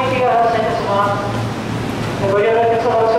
ご利用のお客様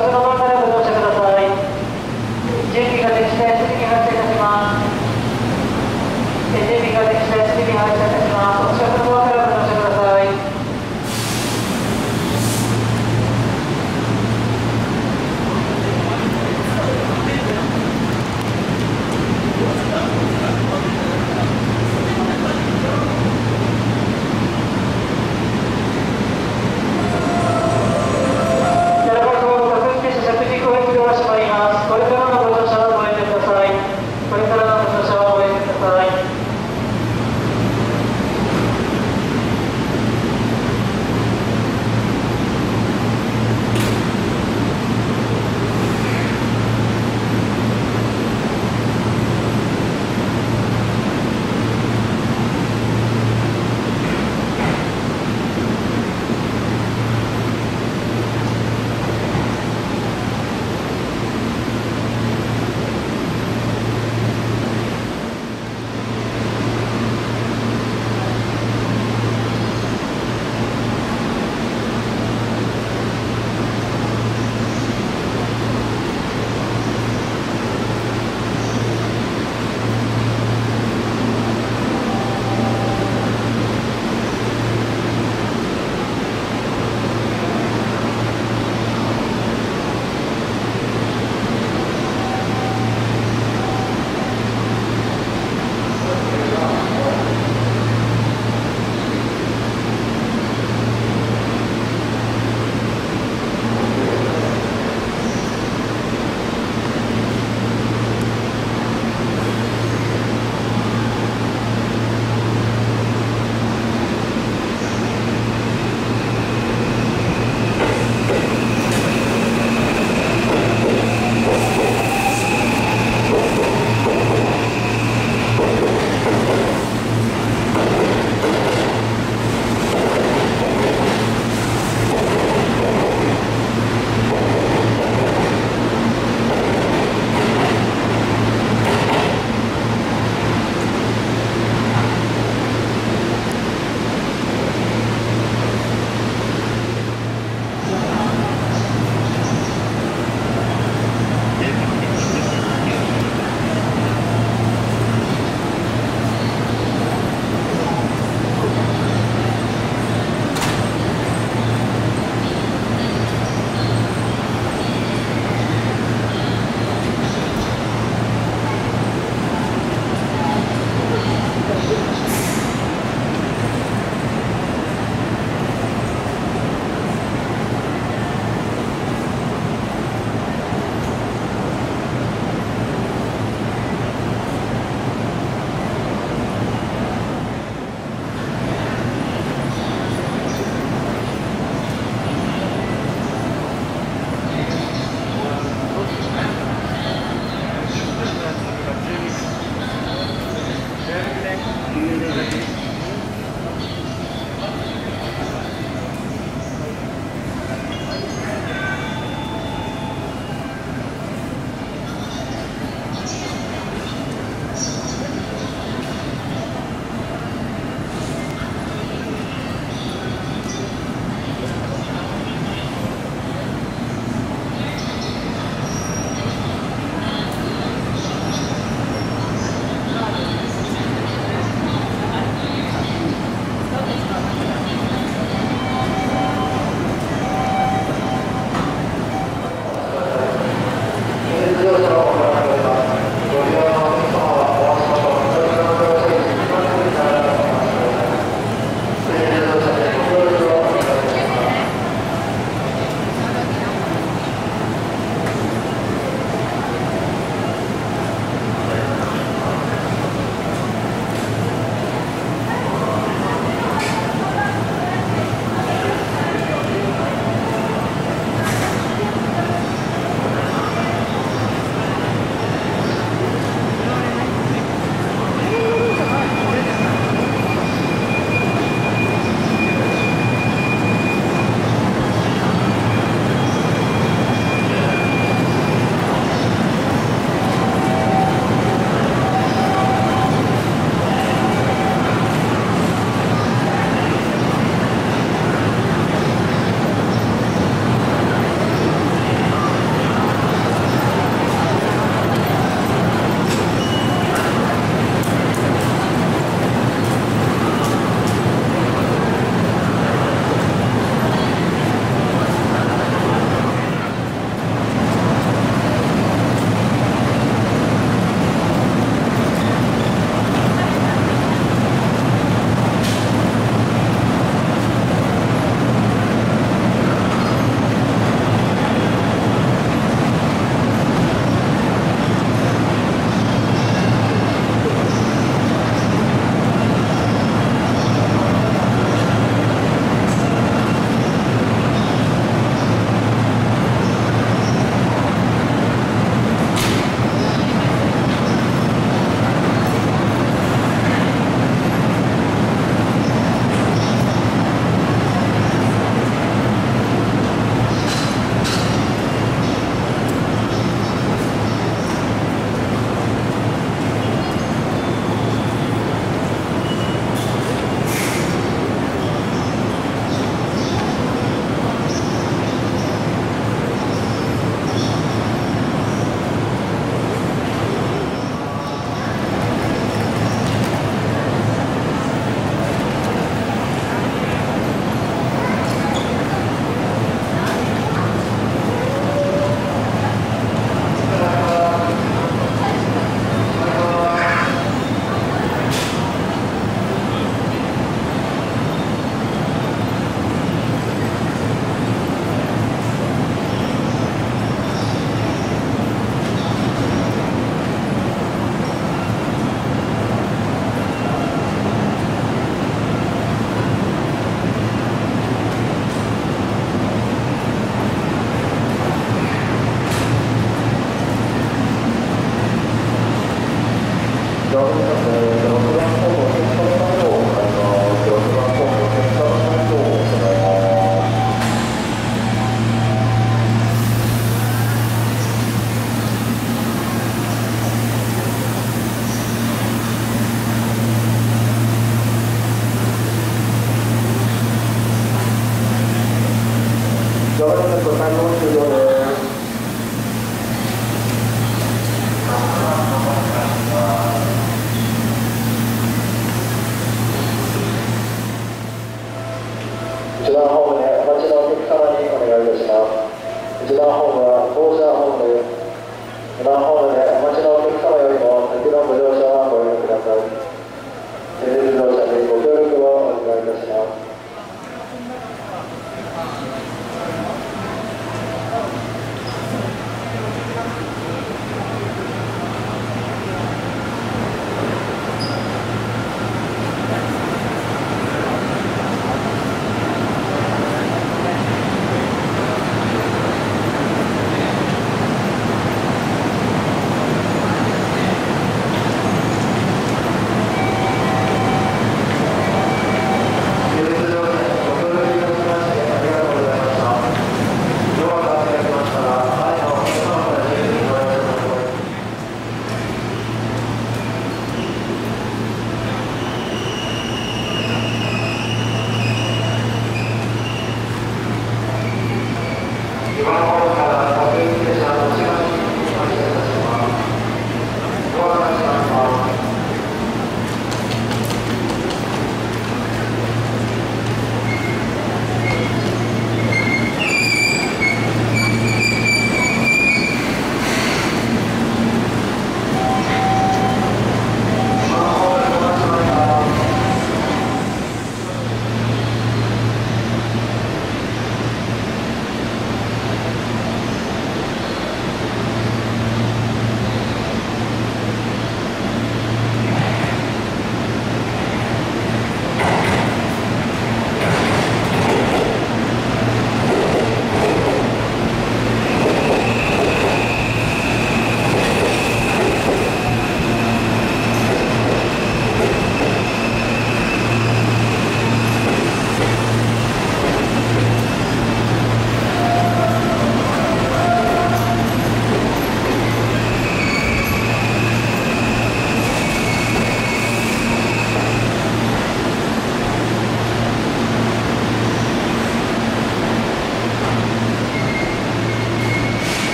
Kapan?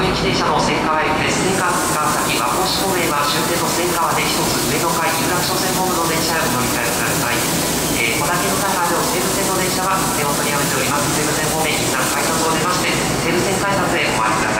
各停車の千川駅です。千川崎和光市方面は終点の千川で一つ上の階有楽町線ホームの電車を乗り換えください。えー、ので西武線の電車は運転を取りやめております。西武線方面一旦改札を出まして、西武線改札へお参りください。